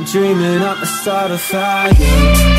I'm dreaming up the start of fire.